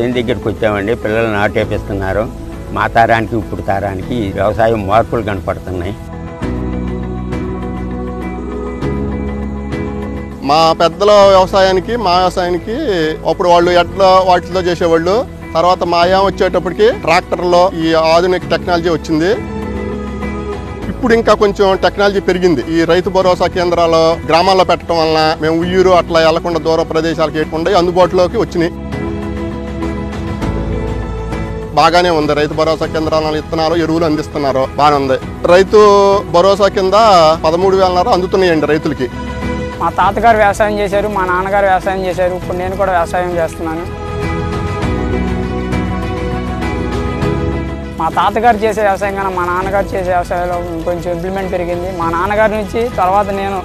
చేను దగ్గరికి వచ్చామండి. పిల్లలు నాటేపిస్తున్నారు. మా తారానికి ఇప్పుడు తారానికి వ్యవసాయం మార్పులు కనపడుతున్నాయి. మా పెద్దల వ్యవసాయానికి మా వ్యవసాయానికి అప్పుడు వాళ్ళు ఎడ్ల వాటితో చేసేవాళ్ళు? తర్వాత మా ఏం వచ్చేటప్పటికి ట్రాక్టర్లో ఈ ఆధునిక టెక్నాలజీ వచ్చింది. ఇప్పుడు ఇంకా కొంచెం టెక్నాలజీ పెరిగింది. ఈ రైతు భరోసా కేంద్రాలు గ్రామాల్లో పెట్టడం వలన మేము ఉయ్యూరు అట్లా వెళ్ళకుండా దూర ప్రదేశాలకు వేయకుండా అందుబాటులోకి వచ్చినాయి. బాగానే ఉంది. రైతు భరోసా కేంద్రాలను ఇస్తున్నారు ఎరువులు అందిస్తున్నారు. బాగానే ఉంది రైతు భరోసా కింద పదమూడు వేలన్నర అందుతున్నాయండి రైతులకి. మా తాతగారు వ్యవసాయం చేశారు మా నాన్నగారు వ్యవసాయం చేశారు. ఇప్పుడు నేను కూడా వ్యవసాయం చేస్తున్నాను. మా తాతగారు చేసే వ్యవసాయం కన్నా మా నాన్నగారు చేసే వ్యవసాయంలో కొంచెం ఇంప్లిమెంట్ పెరిగింది. మా నాన్నగారి నుంచి తర్వాత నేను